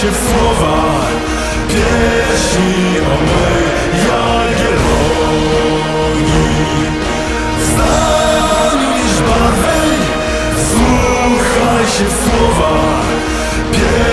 się w słowa pieśni o mej Jagiellonii. Znam niż barwy, wsłuchaj się w słowa pieśni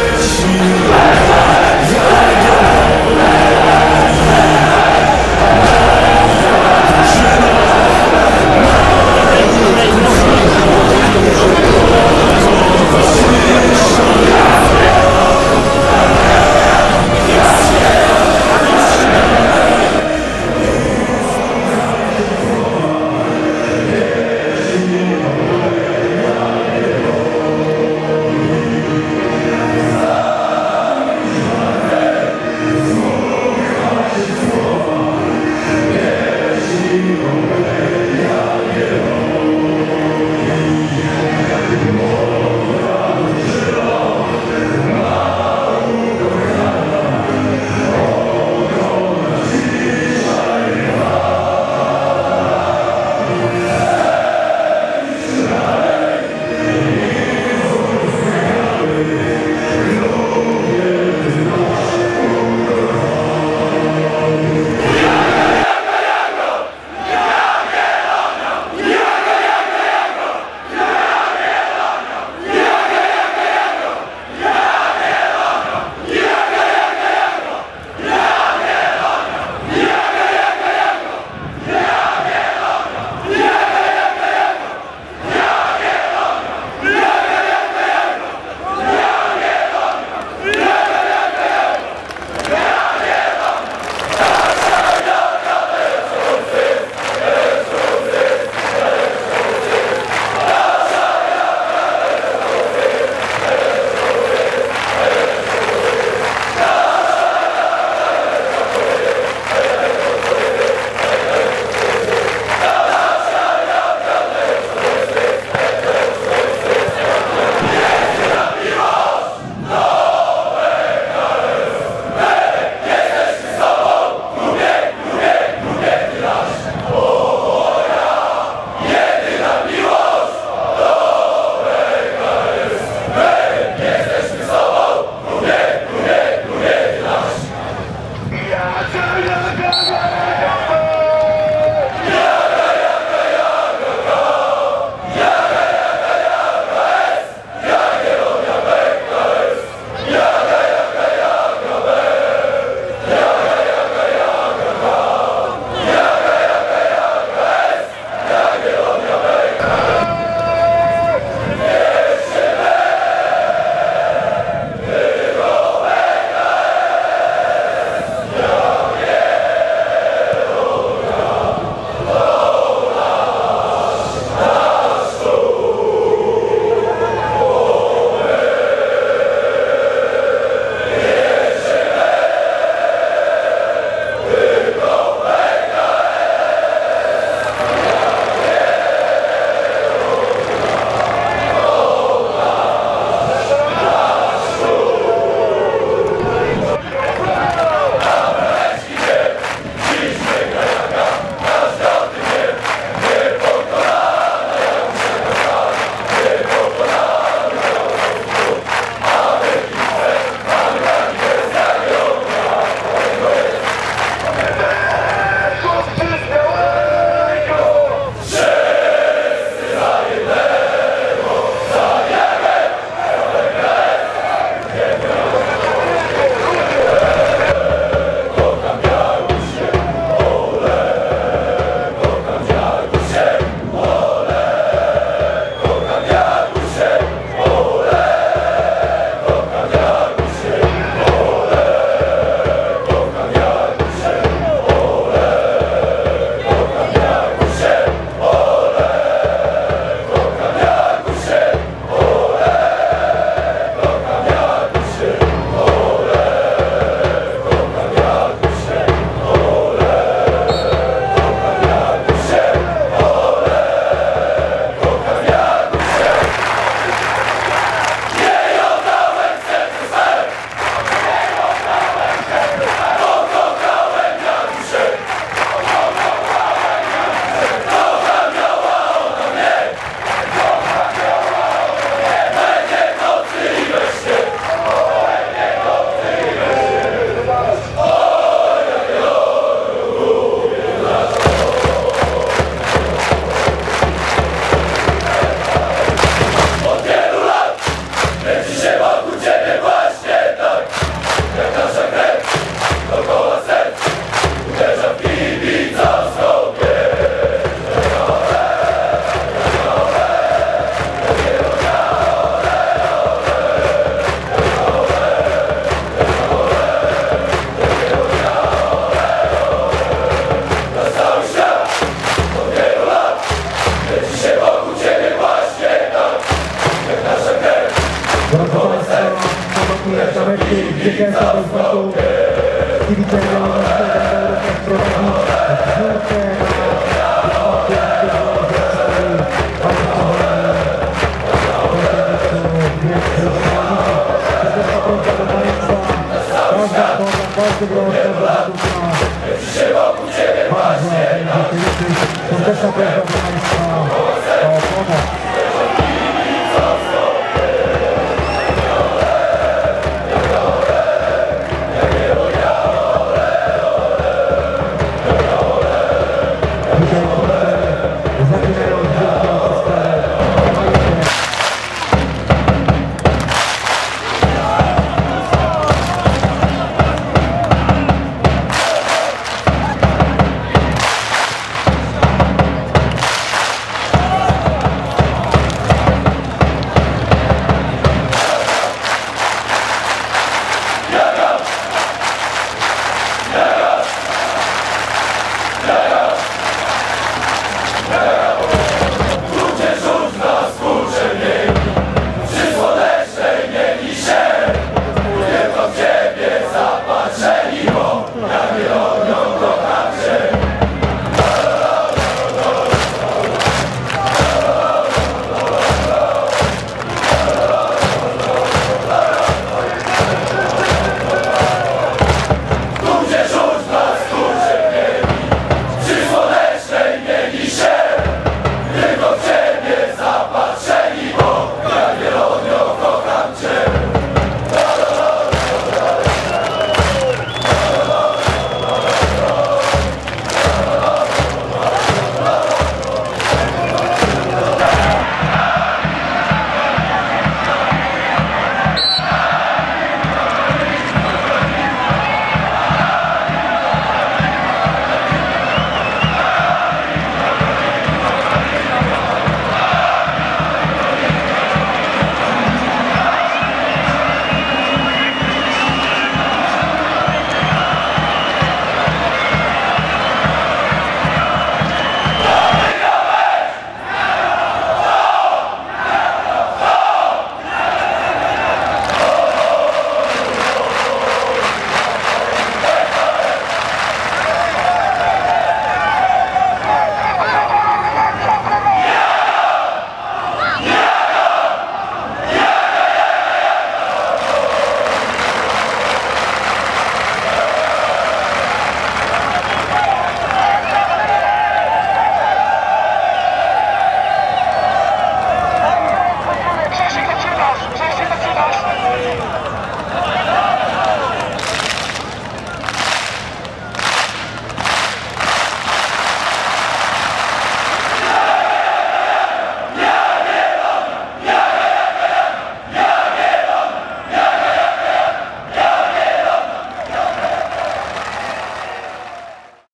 Não deixa a